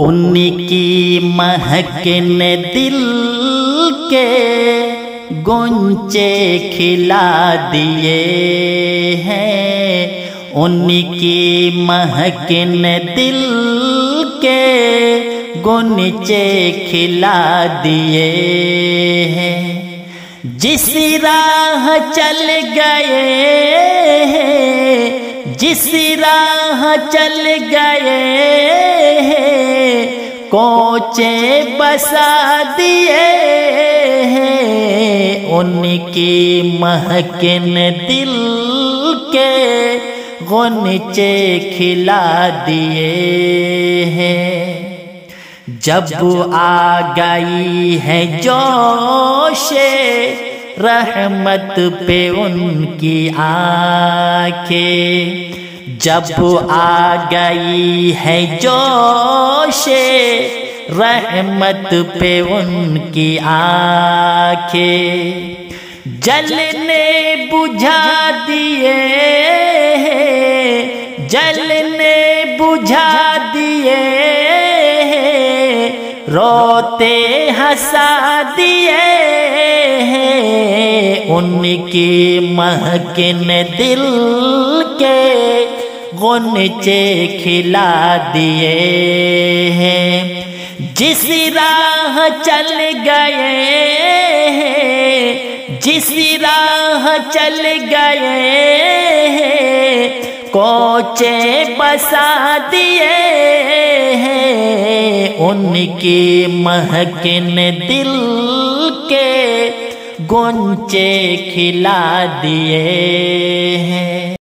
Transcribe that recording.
उनकी महक ने दिल के गुंचे खिला दिए हैं। उनकी महक ने दिल के गुंचे खिला दिए हैं। जिस राह चल गए जिस राह चल गए कोचे बसा दिए हैं उनकी महकिन दिल के गुनचे खिला दिए हैं। जब आ गई है जोशे रहमत पे उनकी आँखें जब आ गई है जोशे रहमत पे उनकी आँखें जलने बुझा दिए जलने बुझा दिए रोते हंसा दिए उनकी महकिन दिल के गुनचे खिला दिए हैं। जिस राह चल गए जिस राह चल गए कोचे बसा दिए हैं। उनकी महकिन दिल के गुंचे खिला दिए हैं।